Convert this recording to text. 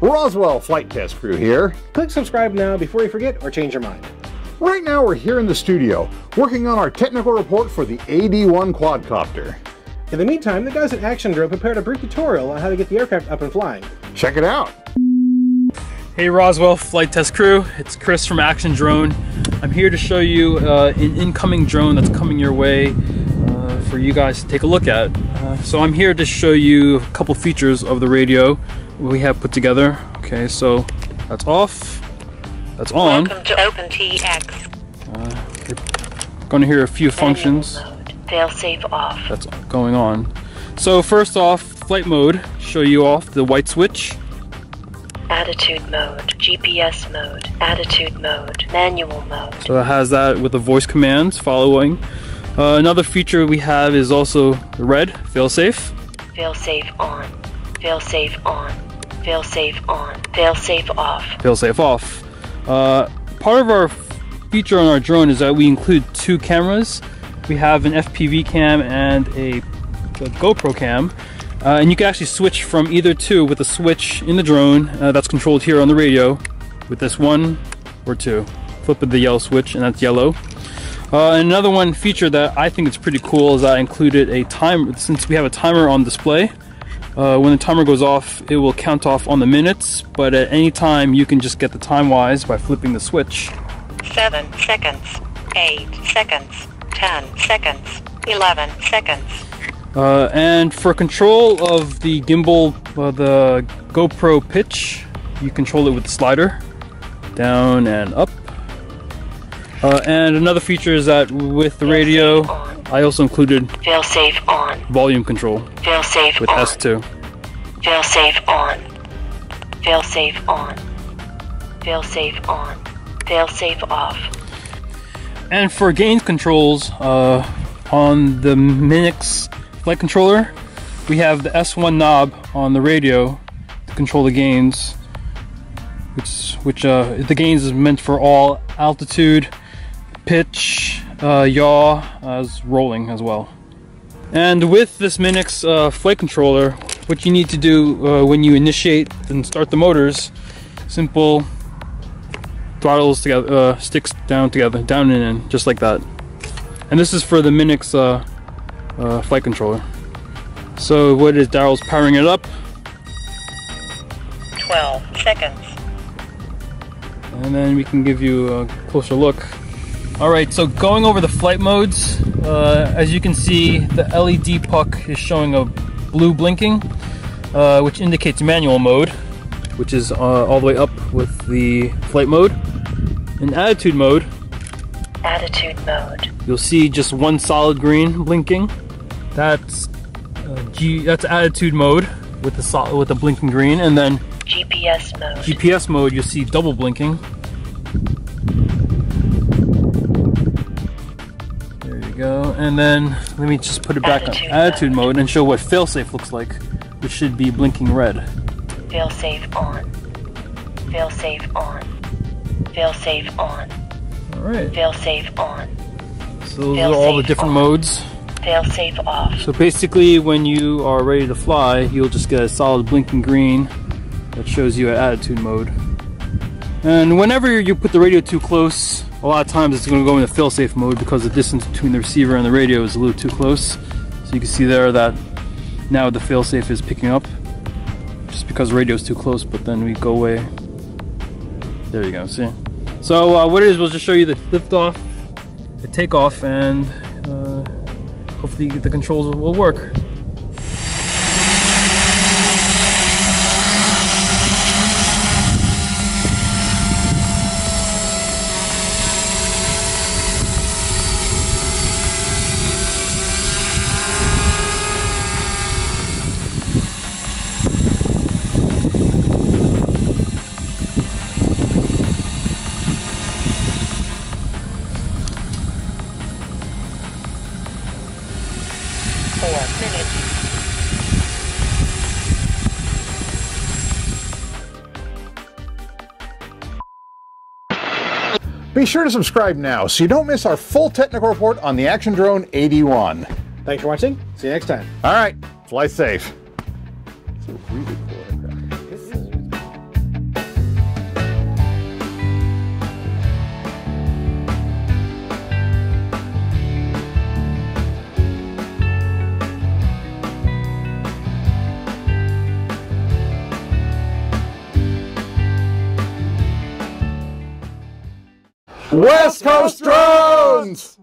Roswell Flight Test Crew here. Click subscribe now before you forget or change your mind. Right now we're here in the studio, working on our technical report for the AD-1 quadcopter. In the meantime, the guys at ActionDrone prepared a brief tutorial on how to get the aircraft up and flying. Check it out. Hey Roswell Flight Test Crew, it's Chris from ActionDrone. I'm here to show you uh, an incoming drone that's coming your way for you guys to take a look at. Uh, so I'm here to show you a couple features of the radio we have put together. Okay, so that's off, that's on. Welcome to OpenTX. You're going to hear a few functions Failsafe off. that's going on. So first off, flight mode, show you off the white switch. Attitude mode. GPS mode. Attitude mode. Manual mode. So it has that with the voice commands following. Uh, another feature we have is also the red, failsafe. Failsafe on. Failsafe on. Failsafe on. Failsafe off. failsafe off. Uh, part of our feature on our drone is that we include two cameras. We have an FPV cam and a, a GoPro cam. Uh, and you can actually switch from either two with a switch in the drone uh, that's controlled here on the radio with this one or two. Flip of the yellow switch and that's yellow. Uh, another one feature that I think is pretty cool is I included a timer. Since we have a timer on display, uh, when the timer goes off, it will count off on the minutes, but at any time you can just get the time wise by flipping the switch. Seven seconds. Eight seconds. Ten seconds. Eleven seconds. Uh, and for control of the gimbal, uh, the GoPro pitch, you control it with the slider, down and up. Uh, and another feature is that with the radio, I also included Failsafe on. volume control Failsafe with on. S2. Failsafe on. Failsafe on. Failsafe on. Failsafe off. And for gain controls uh, on the Minix flight controller, we have the S1 knob on the radio to control the gains. Which, which uh, the gains is meant for all altitude, pitch, uh, yaw, as rolling as well. And with this Minix uh, flight controller, what you need to do uh, when you initiate and start the motors, simple throttles together, uh, sticks down together, down and in, just like that. And this is for the Minix uh, uh, flight controller. So what is Daryl's powering it up, Twelve seconds. and then we can give you a closer look. All right, so going over the flight modes, uh, as you can see, the LED puck is showing a blue blinking, uh, which indicates manual mode, which is uh, all the way up with the flight mode. In attitude mode, Attitude mode. you'll see just one solid green blinking. That's uh, G. That's attitude mode with the sol- with the blinking green, and then GPS mode. GPS mode you'll see double blinking. There you go. And then let me just put it back Attitude on attitude mode and show what failsafe looks like, which should be blinking red. Failsafe on. Failsafe on. Failsafe on. All right. Failsafe on. So those are all the different on. modes. Failsafe off. So basically, when you are ready to fly, you'll just get a solid blinking green that shows you at attitude mode. And whenever you put the radio too close, a lot of times it's going to go into failsafe mode because the distance between the receiver and the radio is a little too close. So you can see there that now the failsafe is picking up just because the radio is too close, but then we go away. There you go, see? So uh, what it is, we'll just show you the lift off, the takeoff, and uh, hopefully the controls will work. Be sure to subscribe now so you don't miss our full technical report on the ActionDrone AD-1. Thanks for watching. See you next time. All right, fly safe. West Coast Drones!